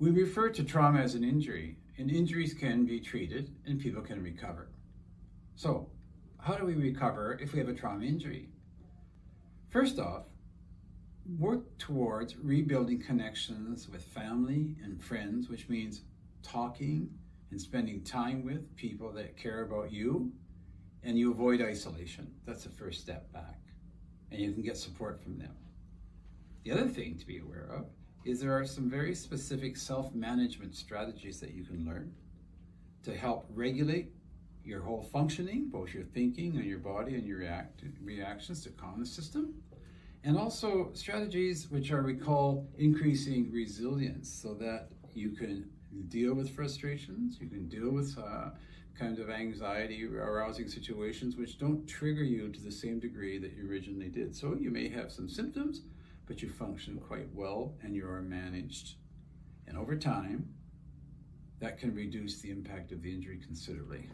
We refer to trauma as an injury, and injuries can be treated and people can recover. So, how do we recover if we have a trauma injury? First off, work towards rebuilding connections with family and friends, which means talking and spending time with people that care about you, and you avoid isolation. That's the first step back, and you can get support from them. The other thing to be aware of is there are some very specific self-management strategies that you can learn to help regulate your whole functioning, both your thinking and your body and your react reactions to calm the system. And also strategies which are we call increasing resilience so that you can deal with frustrations, you can deal with uh, kind of anxiety arousing situations which don't trigger you to the same degree that you originally did. So you may have some symptoms, but you function quite well and you are managed. And over time, that can reduce the impact of the injury considerably.